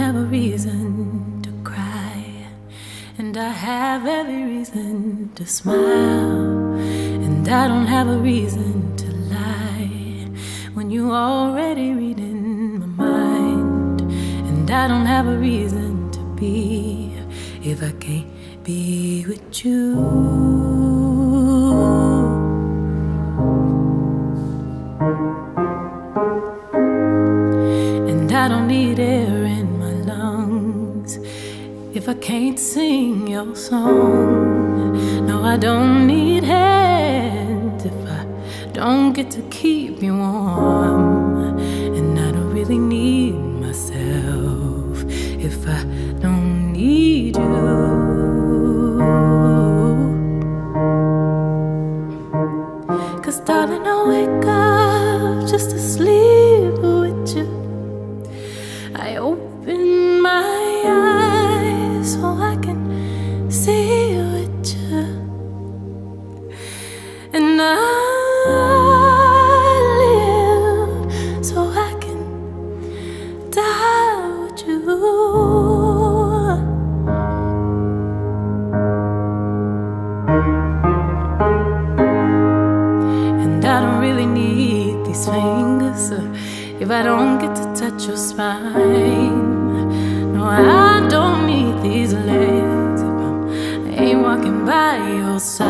have a reason to cry, and I have every reason to smile, and I don't have a reason to lie when you already reading my mind, and I don't have a reason to be if I can't be with you. And I don't need air in if I can't sing your song. No, I don't need hands if I don't get to keep you warm. And I don't really need myself if I don't need you. Cause darling, I wake up just to sleep with you. I open if I don't get to touch your spine. No, I don't need these legs I ain't walking by your side.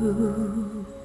you.